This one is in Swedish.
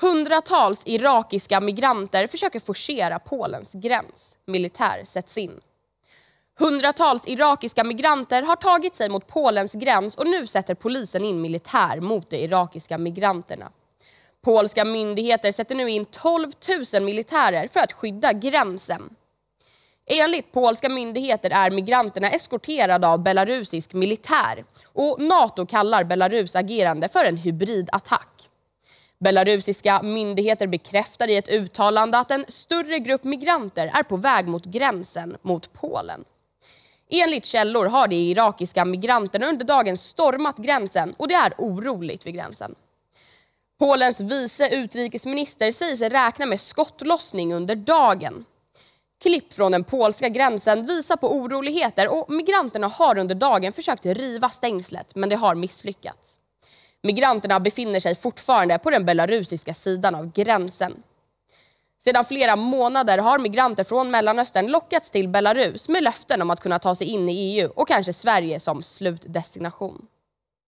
Hundratals irakiska migranter försöker forcera Polens gräns. Militär sätts in. Hundratals irakiska migranter har tagit sig mot Polens gräns och nu sätter polisen in militär mot de irakiska migranterna. Polska myndigheter sätter nu in 12 000 militärer för att skydda gränsen. Enligt polska myndigheter är migranterna eskorterade av belarusisk militär och Nato kallar Belarus agerande för en hybridattack. Belarusiska myndigheter bekräftar i ett uttalande att en större grupp migranter är på väg mot gränsen mot Polen. Enligt källor har de irakiska migranterna under dagen stormat gränsen och det är oroligt vid gränsen. Polens vice utrikesminister säger sig räkna med skottlossning under dagen. Klipp från den polska gränsen visar på oroligheter och migranterna har under dagen försökt riva stängslet men det har misslyckats. Migranterna befinner sig fortfarande på den belarusiska sidan av gränsen. Sedan flera månader har migranter från Mellanöstern lockats till Belarus med löften om att kunna ta sig in i EU och kanske Sverige som slutdestination.